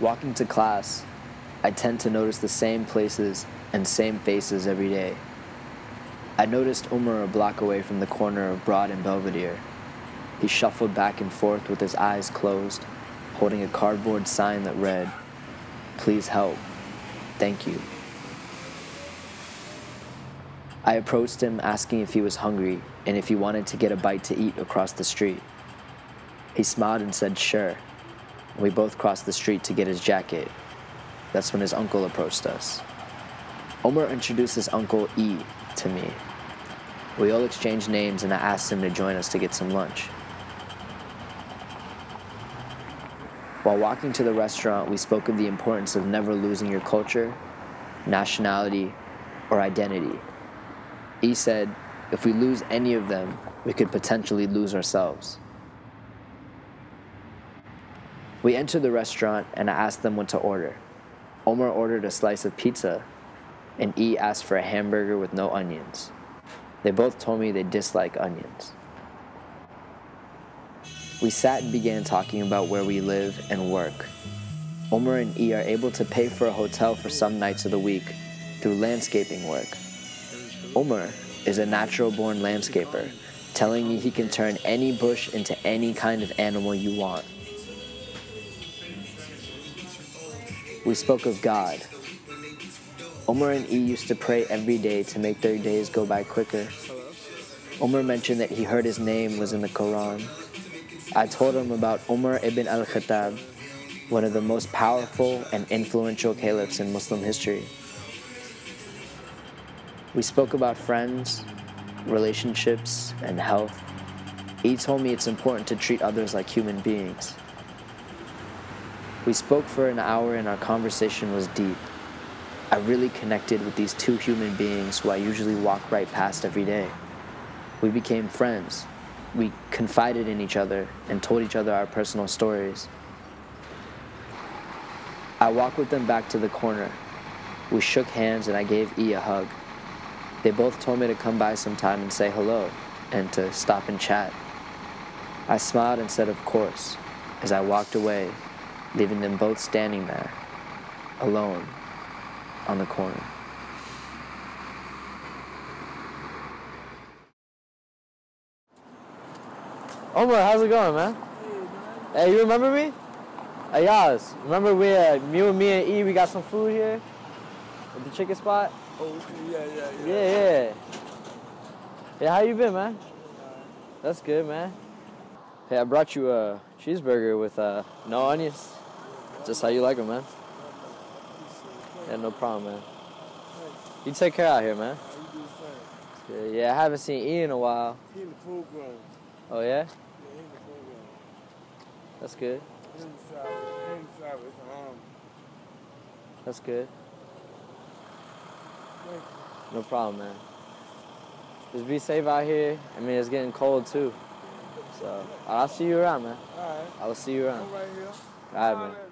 Walking to class, I tend to notice the same places and same faces every day. I noticed Omar a block away from the corner of Broad and Belvedere. He shuffled back and forth with his eyes closed, holding a cardboard sign that read, Please help. Thank you. I approached him asking if he was hungry and if he wanted to get a bite to eat across the street. He smiled and said, Sure. We both crossed the street to get his jacket. That's when his uncle approached us. Omar introduced his uncle E to me. We all exchanged names and I asked him to join us to get some lunch. While walking to the restaurant, we spoke of the importance of never losing your culture, nationality, or identity. E said, if we lose any of them, we could potentially lose ourselves. We entered the restaurant and I asked them what to order. Omar ordered a slice of pizza, and E asked for a hamburger with no onions. They both told me they dislike onions. We sat and began talking about where we live and work. Omar and E are able to pay for a hotel for some nights of the week through landscaping work. Omar is a natural born landscaper, telling me he can turn any bush into any kind of animal you want. We spoke of God. Omar and E used to pray every day to make their days go by quicker. Omar mentioned that he heard his name was in the Quran. I told him about Omar ibn al Khattab, one of the most powerful and influential caliphs in Muslim history. We spoke about friends, relationships, and health. He told me it's important to treat others like human beings. We spoke for an hour and our conversation was deep. I really connected with these two human beings who I usually walk right past every day. We became friends. We confided in each other and told each other our personal stories. I walked with them back to the corner. We shook hands and I gave E a hug. They both told me to come by sometime and say hello and to stop and chat. I smiled and said, Of course, as I walked away leaving them both standing there, alone, on the corner. Omar, how's it going, man? Hey, you remember me? Hey, Yaz, remember we, uh, me and me and E, we got some food here at the chicken spot? Oh, yeah, yeah, yeah. Yeah, yeah. Yeah, how you been, man? That's good, man. Hey, I brought you a cheeseburger with uh, no onions. Just how you like them, man. Yeah, no problem, man. You take care out here, man. Yeah, yeah, I haven't seen E in a while. He in the program. Oh, yeah? Yeah, he in the program. That's good. Inside, inside with the arm. That's good. Thank No problem, man. Just be safe out here. I mean, it's getting cold, too. So, I'll see you around, man. All right. I will see you around. I'm right here. All right, man.